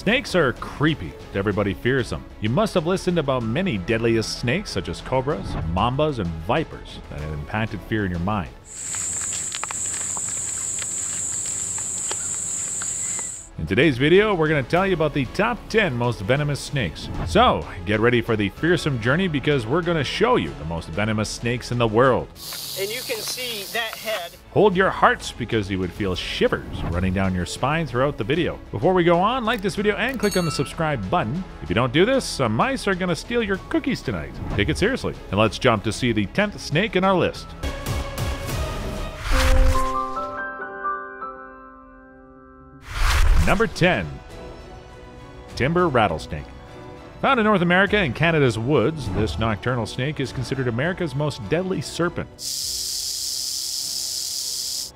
Snakes are creepy. Everybody fears them. You must have listened about many deadliest snakes, such as cobras, mambas, and vipers, that have impacted fear in your mind. Today's video, we're going to tell you about the top 10 most venomous snakes. So, get ready for the fearsome journey because we're going to show you the most venomous snakes in the world. And you can see that head. Hold your hearts because you would feel shivers running down your spine throughout the video. Before we go on, like this video and click on the subscribe button. If you don't do this, some mice are going to steal your cookies tonight. Take it seriously. And let's jump to see the 10th snake in our list. Number 10 Timber Rattlesnake. Found in North America and Canada's woods, this nocturnal snake is considered America's most deadly serpent.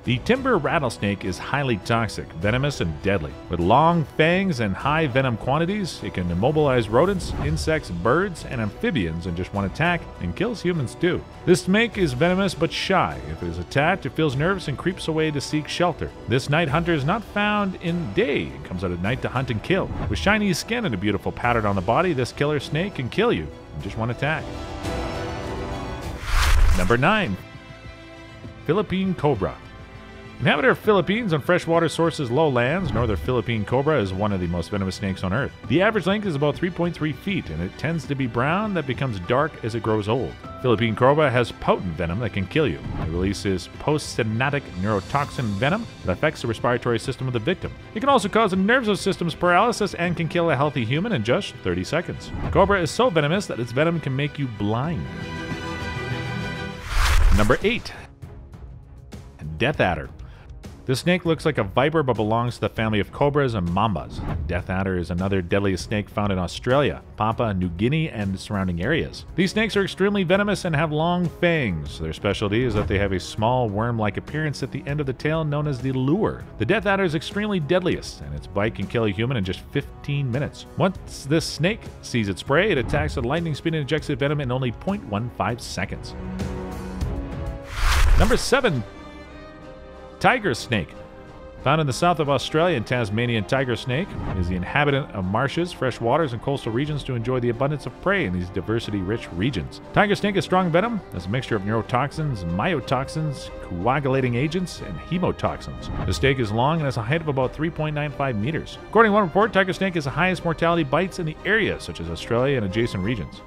The timber rattlesnake is highly toxic, venomous, and deadly. With long fangs and high venom quantities, it can immobilize rodents, insects, birds, and amphibians in just one attack and kills humans too. This snake is venomous but shy. If it is attacked, it feels nervous and creeps away to seek shelter. This night hunter is not found in day and comes out at night to hunt and kill. With shiny skin and a beautiful pattern on the body, this killer snake can kill you in just one attack. Number 9 Philippine Cobra. Inhabitor of Philippines on freshwater sources lowlands, northern Philippine cobra is one of the most venomous snakes on Earth. The average length is about 3.3 feet, and it tends to be brown that becomes dark as it grows old. Philippine cobra has potent venom that can kill you. It releases postsynaptic neurotoxin venom that affects the respiratory system of the victim. It can also cause a nervous system's paralysis and can kill a healthy human in just 30 seconds. Cobra is so venomous that its venom can make you blind. Number 8 Death Adder. This snake looks like a viper but belongs to the family of cobras and mambas. Death adder is another deadliest snake found in Australia, Papua New Guinea, and surrounding areas. These snakes are extremely venomous and have long fangs. Their specialty is that they have a small worm-like appearance at the end of the tail known as the lure. The death adder is extremely deadliest, and its bite can kill a human in just 15 minutes. Once this snake sees its prey, it attacks at lightning speed and injects its venom in only 0.15 seconds. Number 7 tiger snake. Found in the south of Australia and Tasmanian tiger snake is the inhabitant of marshes, fresh waters, and coastal regions to enjoy the abundance of prey in these diversity-rich regions. Tiger snake has strong venom as a mixture of neurotoxins, myotoxins, coagulating agents, and hemotoxins. The snake is long and has a height of about 3.95 meters. According to one report, tiger snake is the highest mortality bites in the area, such as Australia and adjacent regions.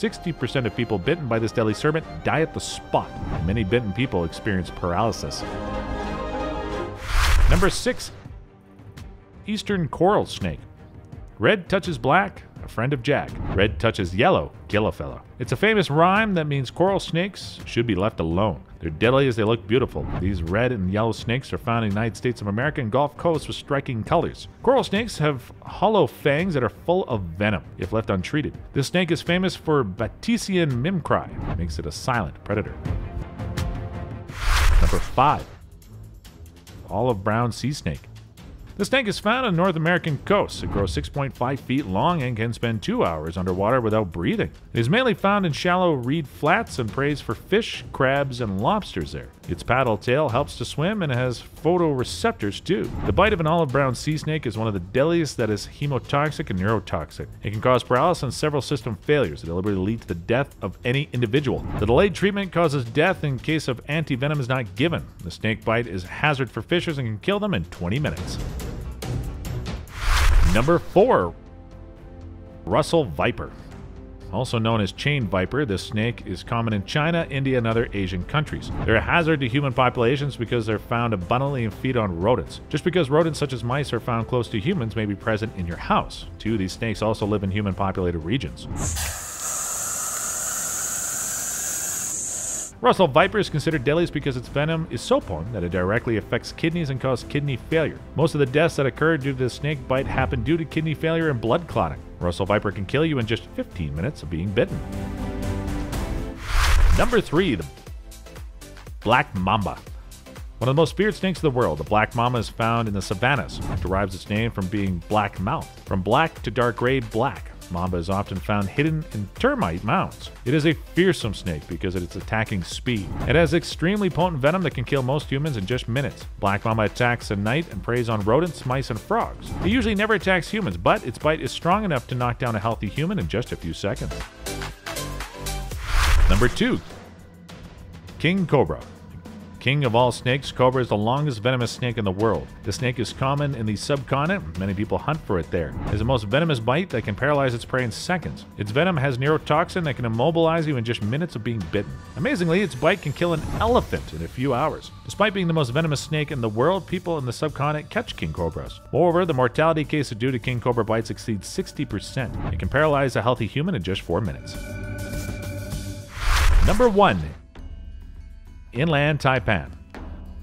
60% of people bitten by this deadly serpent die at the spot. Many bitten people experience paralysis. Number 6 Eastern Coral Snake. Red touches black, friend of Jack. Red touches yellow, kill a fellow. It's a famous rhyme that means coral snakes should be left alone. They're deadly as they look beautiful. These red and yellow snakes are found in the United States of America and Gulf Coast with striking colors. Coral snakes have hollow fangs that are full of venom if left untreated. This snake is famous for Batesian mimicry, makes it a silent predator. Number 5. Olive brown sea snake. The snake is found on North American coasts. It grows 6.5 feet long and can spend two hours underwater without breathing. It is mainly found in shallow reed flats and preys for fish, crabs, and lobsters there. Its paddle tail helps to swim and has photoreceptors too. The bite of an olive brown sea snake is one of the deadliest that is hemotoxic and neurotoxic. It can cause paralysis and several system failures that deliberately lead to the death of any individual. The delayed treatment causes death in case of anti-venom is not given. The snake bite is hazard for fishers and can kill them in 20 minutes. Number 4 Russell Viper. Also known as chain viper, this snake is common in China, India, and other Asian countries. They're a hazard to human populations because they're found abundantly and feed on rodents. Just because rodents such as mice are found close to humans may be present in your house. Two, these snakes also live in human populated regions. Russell viper is considered deadliest because its venom is so potent that it directly affects kidneys and causes kidney failure. Most of the deaths that occur due to the snake bite happen due to kidney failure and blood clotting. Russell viper can kill you in just 15 minutes of being bitten. Number 3. The Black Mamba. One of the most feared snakes of the world, the black mamba is found in the savannas, which derives its name from being black mouth, from black to dark gray black. Mamba is often found hidden in termite mounds. It is a fearsome snake because of its attacking speed. It has extremely potent venom that can kill most humans in just minutes. Black Mamba attacks at night and preys on rodents, mice, and frogs. It usually never attacks humans, but its bite is strong enough to knock down a healthy human in just a few seconds. Number 2. King Cobra. King of all snakes, cobra is the longest venomous snake in the world. The snake is common in the subcontinent. Many people hunt for it there. It has the most venomous bite that can paralyze its prey in seconds. Its venom has neurotoxin that can immobilize you in just minutes of being bitten. Amazingly, its bite can kill an elephant in a few hours. Despite being the most venomous snake in the world, people in the subcontinent catch king cobras. Moreover, the mortality case due to king cobra bites exceeds 60%. It can paralyze a healthy human in just 4 minutes. Number 1 Inland Taipan.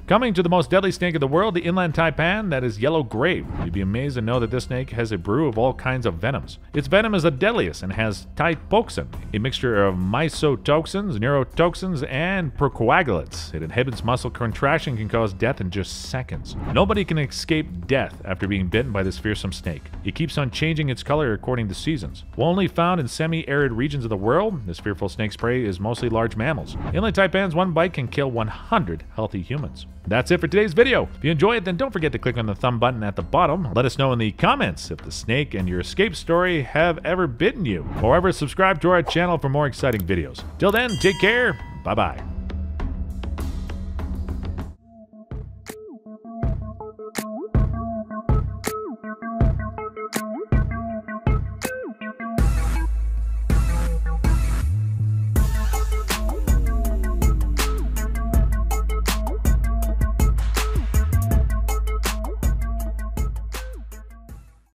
Coming to the most deadly snake in the world, the inland taipan, that is yellow grave. You'd be amazed to know that this snake has a brew of all kinds of venoms. Its venom is the deadliest and has taipoxin, a mixture of myotoxins, neurotoxins, and procoagulates. It inhibits muscle contraction and can cause death in just seconds. Nobody can escape death after being bitten by this fearsome snake. It keeps on changing its color according to seasons. While only found in semi-arid regions of the world, this fearful snake's prey is mostly large mammals. Inland taipan's one bite can kill 100 healthy humans. That's it for today's video. If you enjoyed it, then don't forget to click on the thumb button at the bottom. Let us know in the comments if the snake and your escape story have ever bitten you. Or ever subscribe to our channel for more exciting videos. Till then, take care. Bye-bye.